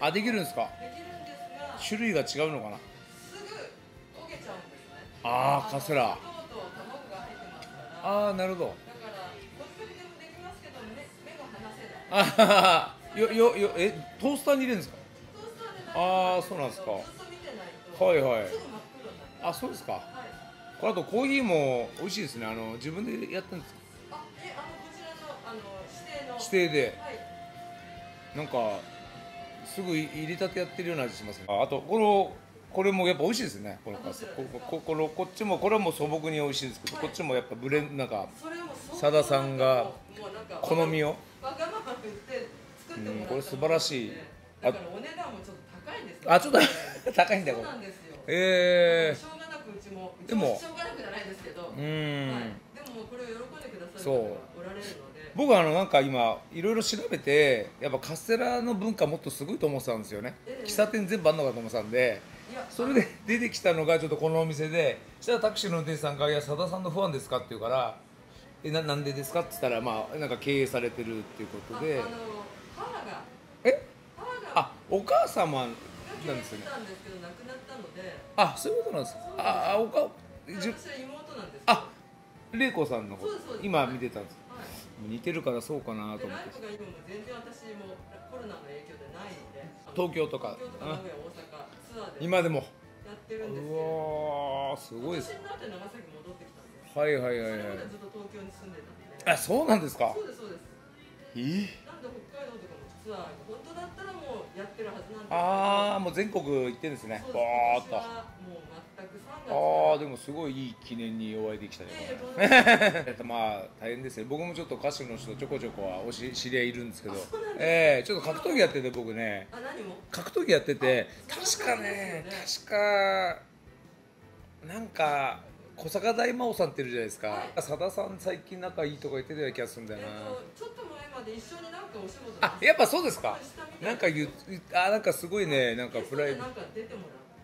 あできるんですか？できるんですが種類が違うのかな？すぐ溶けちゃうんですね。あーカステラ。ああなるほどだからコスプレでもできますけど目目が離せないあははよよよえトースターに入れるんですかトースターであーそうなんですかはいはいあそうですかはいこれあとコーヒーも美味しいですねあの自分でやったんですかあえあのこちらのあの指定の指定ではいなんかすぐ入れたてやってるような味しますね。ああとこのこれもやっぱ美味しいですね。このカスここここのこっちもこれはもう素朴に美味しいですけど、はい。こっちもやっぱブレンなんかそれをもう佐田さんが好みを。わがまま言って作ってもらったものうんこれ素晴らしい。だからお値段もちょっと高いんですよ。あちょっと 高いんだ。そうこれなんですよ。えしょうがなくうちもでももしょうがなくじゃないですけど、えーん、はい、でもこれを喜んでくださるそう方がおられるので僕はあのなんか今いろいろ調べてやっぱカステラの文化もっとすごいと思ってたんですよね、ええ。喫茶店全部あんのかと思ってたんでそれで出てきたのがちょっとこのお店でそしたらタクシーの運転手さんが「いやさださんのファンですか?」って言うから「えななんでですか?」って言ったらまあなんか経営されてるっていうことで。ああの母が。え？あお母様なんですよね。してたんですけど亡くなったので。あそういうことなんですか？ああおかじゅ私は妹なんですあ玲子さんのそうですそうです。今見てたんです。はい似てるからそうかなと思って。東京とか。今でも。やってるんですわーすごいです。はいはいはいはい。それまでずっと東京に住んでたんで。あそうなんですか？そうですそうです。え？なんで北海道とかもツアー本当だったらもうやってるはずなんですああもう全国行ってんですね。バーっとああでもすごいいい記念にお会いできたね。まあ大変ですね僕もちょっと歌手の人ちょこちょこはおし知り合いいるんですけど。ええちょっと格闘技やってて僕ね。あ何も？格闘技やっててあ確かね確かなんか小坂大魔王さんっているじゃないですか。はい。さださん最近仲いいとか言ってたような気がするんだよな。とちょっと前まで一緒になんかお仕事あやっぱそうですか。なんか言うあなんかすごいねなんかプライベト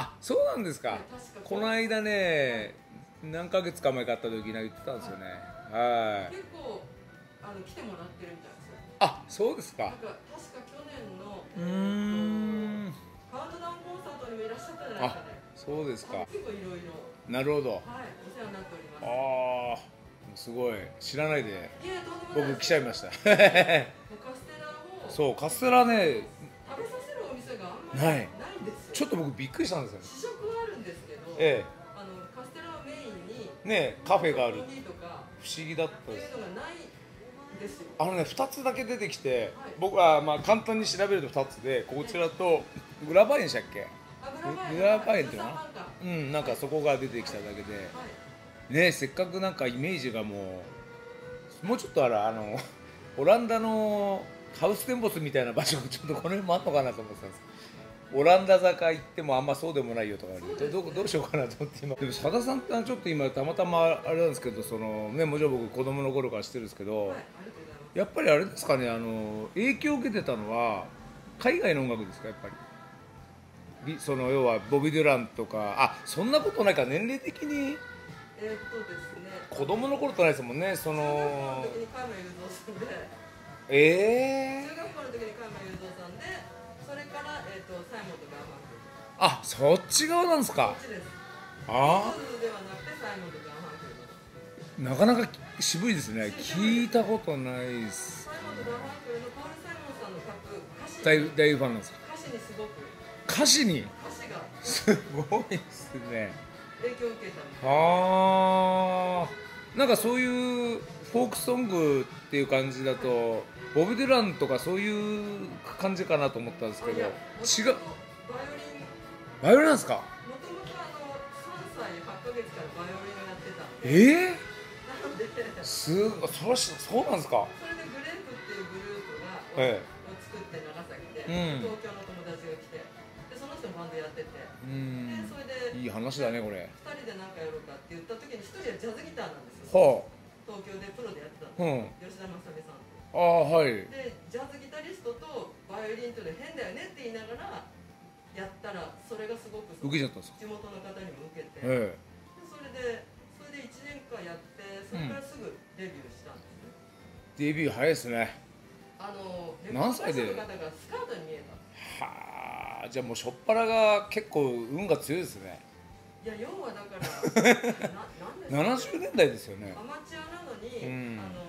あそうなんですか。この間ね何ヶ月か前か会った時に言ってたんですよね。はい。結構あの来てもらってるみたいですよ。あそうですか。なんか確か去年のうーん。カウントダウンコンサートにもいらっしゃったじゃないですかね。そうですか。結構いろいろ。なるほど。はいお世話になっております。ああすごい。知らないで僕来ちゃいました。カステラをそうカステラね食べさせるお店がないちょっと僕びっくりしたんですよね。試食はあるんですけど、えあのカステラをメインにえねカフェがある。不思議だったです。あのね2つだけ出てきて、はい。僕はまあ簡単に調べると2つでこちらとグラバー園でしたっけ？あグラバーグラバー園っていうの？かなうんなんかそこが出てきただけで。かはい。ねせっかくなんかイメージがもうもうちょっとあらあのオランダのハウステンボスみたいな場所ちょっとこの辺もあんのかなと思ってたんですオランダ坂行ってもあんまそうでもないよとかどどどうしようかなと思って今。でも佐田さんってのはちょっと今たまたまあれなんですけどそのねもちろん僕子供の頃から知ってるんですけど、はい、やっぱりあれですかねあの影響を受けてたのは海外の音楽ですかやっぱり？ビその要はボブ・ディランとかあそんなことないか年齢的に？えーっとですね。子供の頃とないですもんねそ中学校のの時に加山雄三さんで。ええ中学校の時に加山雄三さんでそれから、えー、とサイモンとガーファンクルあそっち側なんですこかっちです。あビートルズではなくてサイモンとガーファンクルですなかなか渋いですね。聞いたことないです。サイモンとガーファンクルのポール・サイモンさんの書く歌詞大大ファンなんですか？歌詞にすごく。歌詞に？歌詞が。すごいですね。影響を受けたあ。ーなんかそういうフォークソングっていう感じだとボブ・デュランとかそういう感じかなと思ったんですけど違う。バイオリンバイオリンなんですか？もともとあの3歳8ヶ月からバイオリンをやってたんで。ええなので。すそれしそうなんですか？それでグレープっていうグループが、ええ。を作って長崎で、うん。東京の友達が来てでその人もバンドやってて。でうん。それでいい話だねこれ。2人で何かやろうかって言った時に1人はジャズギターなんですよ。は東京でプロでやってたんあうん。です、吉田正美さんああはい。でジャズギタリストとバイオリンとで変だよねって言いながらやったらそれがすごく受けちゃったんですか？地元の方にも受けて、え。でそれでそれで1年間やってそれからすぐデビューしたんですね、えデビュー早いですね。あの何歳で？方がスカートに見えたははあじゃあもうしょっぱらが結構運が強いですね。いや要はだから ななんですか70年代ですよね。アマチュアなのに、うん。あの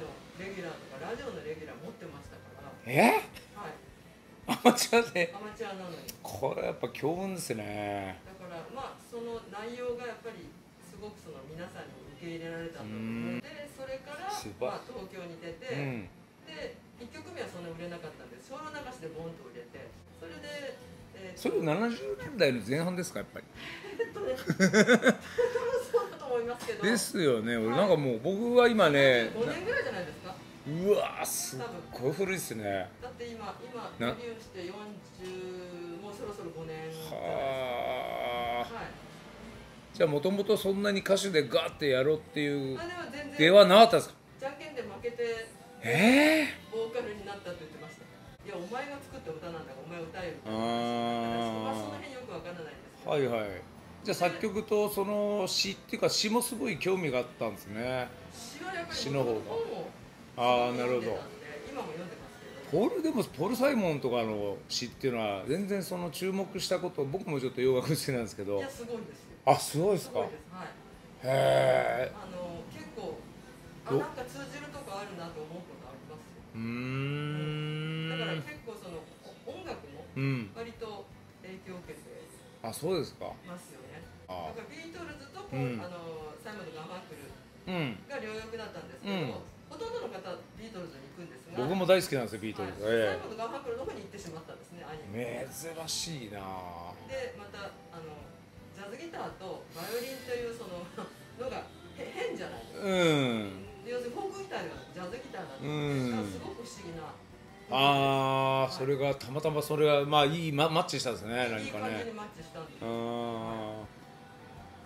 のレギュラーとかラジオのレギュラー持ってましたから。え？はい。アマチュアで？アマチュアなのに。これやっぱ強運ですね。だからまあその内容がやっぱりすごくその皆さんに受け入れられたと思うでそれから、まあ、東京に出て、うん。で1曲目はそんな売れなかったんで小路流しでボンと売れてそれで、えーそれ70年代の前半ですかやっぱり。えっとね 思いますけど。ですよね。俺はい。なんかもう僕は今ね5年ぐらいじゃないですか？うわーすっごい古いっすね。だって今今な。デビューして40もうそろそろ5年。じゃないですかはい。じゃあもともとそんなに歌手でガーってやろうっていうあではなかったですか？じゃんけんで負けてええボーカルになったって言ってました。いやお前が作った歌なんだからお前歌えるああそのー辺よくわからないんですけど。はいはいじゃあ作曲とその詩っていうか詩もすごい興味があったんですね。詩の方が。ああなるほど。ポールでもポール・サイモンとかの詩っていうのは全然その注目したこと僕もちょっと洋楽好きなんですけど。いやすごいですよ。あすごいですか？へえあの結構あどなんか通じるとこあるなと思うことありますよ。うーん。だから結構そのお音楽もうん。割と影響を受けてあそうですか。ますよね。あだからビートルズとこう、うん。あのサイモンド・ガンマークルうん。が両翼だったんですけうん。ど、ほとんどの方ビートルズに行くんですが僕も大好きなんですよビートルズ、はい。えサイモンド・ガンマークルの方に行ってしまったんですね兄えが珍しいなあ。でまたあのジャズギターとバイオリンというその のがへ変じゃないですか。うん。で要するにフォークギターがジャズギターなんうん。ですすごく不思議な。ああそれがたまたまそれがまあいいママッチしたんですね何いいかね。感じにマッチしたんですあー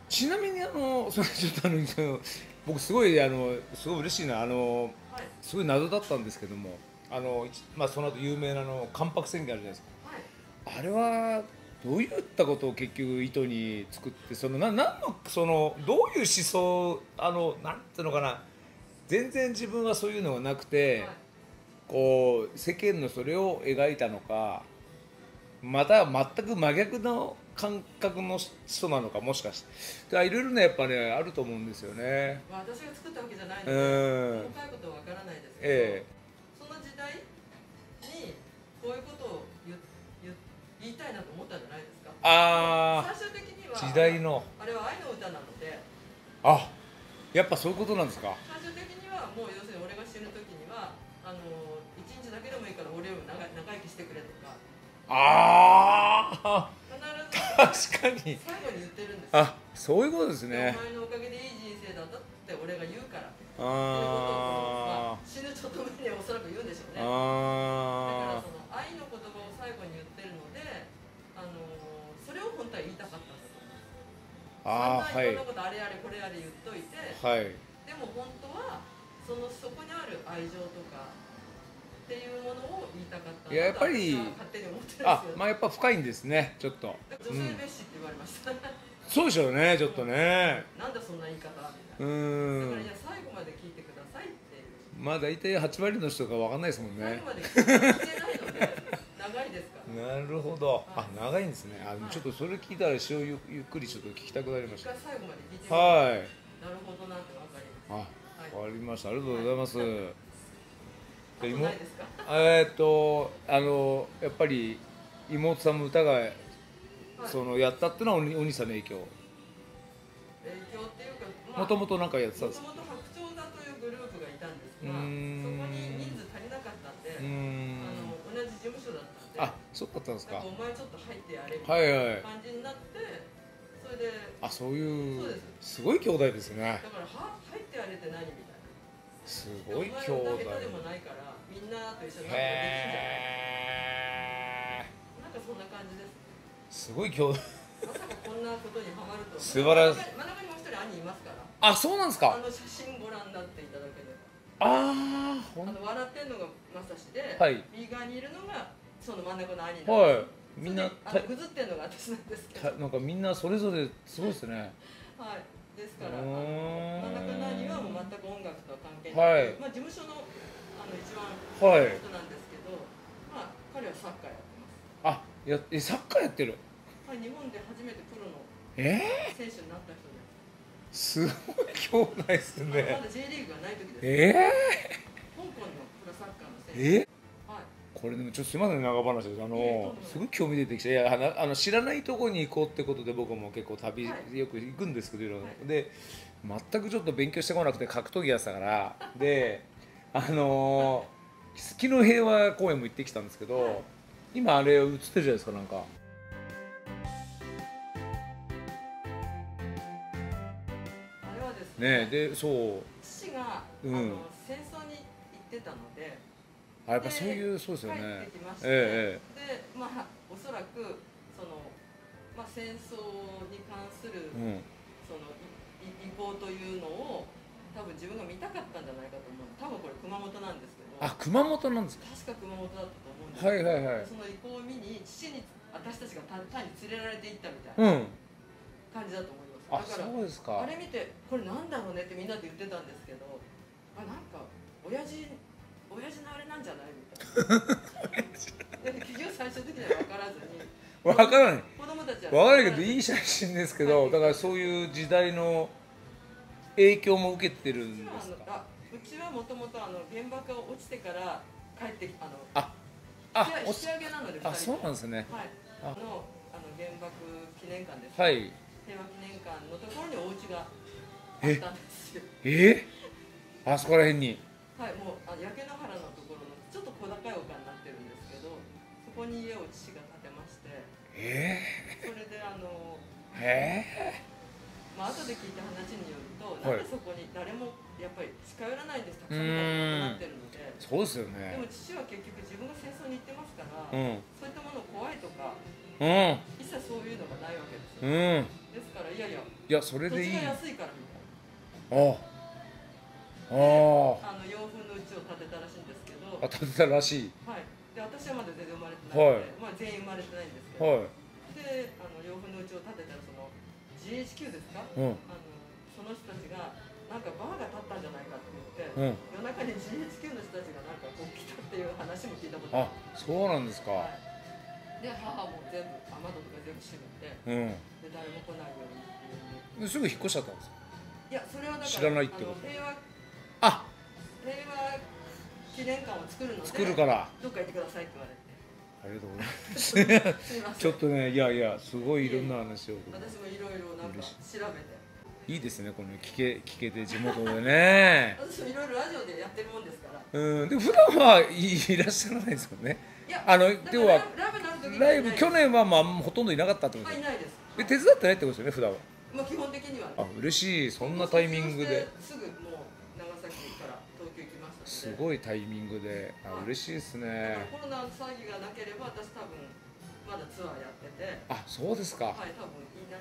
ちなみにあのそれちょっとあの僕すごいあのすごい嬉しいなあのはいすごい謎だったんですけどもあの一まあその後有名なあの関白宣言あるじゃないですか。はい。あれはどういったことを結局意図に作ってそのななんのそのどういう思想あのなんていうのかな全然自分はそういうのがなくて、はい。こう世間のそれを描いたのかまた全く真逆の感覚の人なのかもしかして。いろいろねやっぱねあると思うんですよね。まあ、私が作ったわけじゃないのうでん。細かいことはわからないですけど、えその時代にこういうことを言言言いたいなと思ったんじゃないですか？あ最終的には時代の。あれは愛の歌なので。あやっぱそういうことなんですか？最終的にはもう要するに俺が死ぬ時にはあの一日だけでもいいから俺を長長生きしてくれああ確かに。最後に言ってるんですよ。あそういうことですでね。お前のおかげでいい人生だったって俺が言うからあまあ死ぬちょっと前にはおそらく言うんでしょうー。ねだからあその愛の言葉を最後に言ってるので、あのそれを本当は言いたかったんだと思。あーはい散々い。ろんなことあれあれこれあれ言っといて、はい。でも本当はそのそこにある愛情とかっていうものを言いたかったいややっぱりあまあやっぱ深いんですねちょっと。女性蔑視って言われました。そうでしょうねちょっとね。なんだそんな言い方みたういな。だからんいや最後まで聞いてくださいって。いう。まあ大体8割の人が分かんないですもんね。最後まで聞いてないので長いですから。なるほど。あはい。長いんですね。あはい。ちょっとそれ聞いたらしゆゆっくりちょっと聞きたくなりま一した。回最後まで聞いて。はい。なるほどなってわかります。あわかりました。ありがとうございます。あとないえーっとあのやっぱり妹さんも歌がはい。そのやったっていうのはお兄さんの影響。影響っていうか、まあもともとなんかやってたんもとですか？もと白鳥座というグループがいたんですが、ん。そこに人数足りなかったんで、あの同じ事務所だったんで、あそうだったんですか。お前ちょっと入ってやれみはいたいはい。な感じになって、それで、あそういうす。すごい兄弟ですね。だからは入ってやれって何みたいな。すでごい兄弟ないから、みんなと一緒になんかそんな感じです。ーすごい兄弟まさかこんなことにハマるとは。素晴らしい。真ん中にもう一人兄いますから。あそうなんですか？あの写真ご覧になっていただければ。ああほんあの笑ってんのがまさしで、はい。右側にいるのがその真ん中の兄はい。みんなあのぐずってんのが私なんですけど、たなんかみんなそれぞれすごいですね。はい、ですからあのん。真ん中の兄はもう全く音楽とは関係はい。ない、まあ、事務所のあの一番はい。人なんですけど、まあ、彼はサッカーやってます。あやえサッカーやってる？はい日本で初めてプロのえ？選手になった人でー、すごい兄弟ですす、まねだ J リーグがない時です。え香港のプロサッカーのー、選手。え？はいこれでもちょっとすみません長話で。すあのすごい興味出てきていやあの知らないとこに行こうってことで僕も結構旅、はいよく行くんですけどいろいろはい。で全くちょっと勉強してこなくて格闘技やってたから。であのー、月の平和公園も行ってきたんですけど、はい今あれ映ってるじゃないですかなんか。あれはですねでそう。父が、うん。あの戦争に行ってたのであやっぱそういうそうですよ帰ねってきまして、えでまあおそらくその、まあ、戦争に関する、えええその意向というのを多分自分が見たかったんじゃないかと思う。多分これ熊本なんですけど。うんあ熊本なんですか？確か熊本だったと思うんですけど、はいはいはい。その意向を見に父に私たちが単単に連れられていったみたいなうん。感じだと思いあます、だからそうですか。あれ見てこれなんだろうねってみんなで言ってたんですけどあなんか親父親父のあれなんじゃないみたいな。で結局最終的には分からずに。わからない子供たちは。わからないけどいいい写真ですけどだからそういう時代の影響も受けてるんですか？うちはもともとあの原爆が落ちてから帰ってきあのああお引き上げなのであそうなんでですね。はい。あ。のあの原爆記念館です、はい。平和記念館のところにお家があえったんですよ。え？ー、あそこら辺にはいもうあ焼け野原のところのちょっと小高い丘になってるんですけどそこに家を父が建てましてえそれであのー、えまあ後で聞いた話によると、はい。なんでそこに誰もやっぱり近寄らないんですたくさんなってるのでー、そうですよでもね父は結局自分が戦争に行ってますから、うん。そういったもの怖いとかうん。一切そういうのがないわけですうよ、ん。ですからいやいやいやそれ土でいい。あ地が安いからみたいああ。なあの洋風の家を建てたらしいんですけど。あ建てたらしい。はい、で私はまだ全然生まれてないので、はい。まあ、全員生まれてないんですけど、はであの洋風の家を建てたらその GHQ ですか、いうん。あのその人たちがなんかバーが建ったんじゃないかって言って、うん。夜中に GHQ の人たちがなんかこう来たっていう話も聞いたことああそうなんですか。はい、で母も全部雨戸とか全部閉めて。うん。で誰も来ないようにっていう。ですぐ引っ越しちゃったんですか？いやそれはだから知らないってこと？平和あ。平和記念館を作るので作るから。どっか行ってくださいって言われて。ありがとうございます。すいません。ちょっとねいやいやすごいいろんな話を。私もいろいろなんか調べて。いいですねこの聞け聞けて地元でね。私もいろいろラジオでやってるもんですから。うんで普段はいいらっしゃらないですもんね。いやあのではライブ去は年はまあほとんどいなかったってこと？ですいないです。で手伝ってないってことですよね普段は。まあ基本的にはあ嬉しいそんなタイミングで。すぐもう長崎から東京行きましたすごいタイミングで。あ嬉しいですね。コロナの騒ぎがなければ私多分まだツアーやってて。あそうですか。はい多分いない